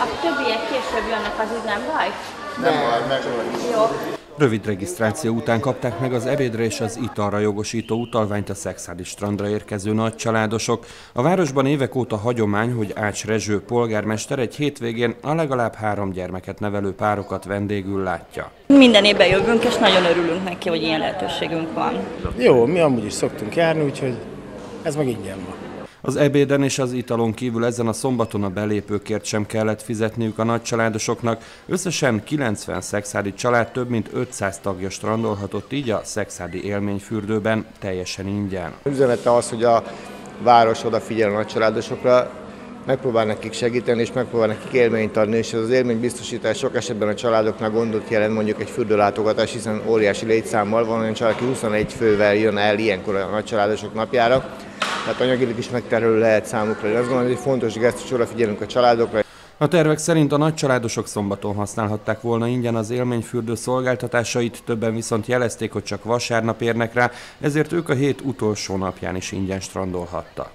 A többiek később jönnek, az úgy nem baj? Nem baj, meg Jó. Rövid regisztráció után kapták meg az ebédre és az italra jogosító utalványt a szexádi strandra érkező nagycsaládosok. A városban évek óta hagyomány, hogy Ács Rezső polgármester egy hétvégén a legalább három gyermeket nevelő párokat vendégül látja. Minden évben jövünk, és nagyon örülünk neki, hogy ilyen lehetőségünk van. Jó, mi amúgy is szoktunk járni, úgyhogy ez meg ingyen van. Az ebéden és az italon kívül ezen a szombaton a belépőkért sem kellett fizetniük a nagycsaládosoknak. Összesen 90 szexádi család több mint 500 tagja strandolhatott így a szexádi élményfürdőben teljesen ingyen. Üzenete az, hogy a város odafigyel a nagycsaládosokra, megpróbál nekik segíteni, és megpróbál nekik élményt adni, és ez az élménybiztosítás sok esetben a családoknak gondot jelent, mondjuk egy fürdőlátogatás, hiszen óriási létszámmal van olyan család, aki 21 fővel jön el ilyenkor a nagycsaládosok napjára, tehát anyagilag is megterhelő lehet számukra. Én azt gondolom, hogy egy fontos gesztus, odafigyelünk a családokra. A tervek szerint a nagycsaládosok szombaton használhatták volna ingyen az élményfürdő szolgáltatásait, többen viszont jelezték, hogy csak vasárnap érnek rá, ezért ők a hét utolsó napján is ingyen strandolhattak.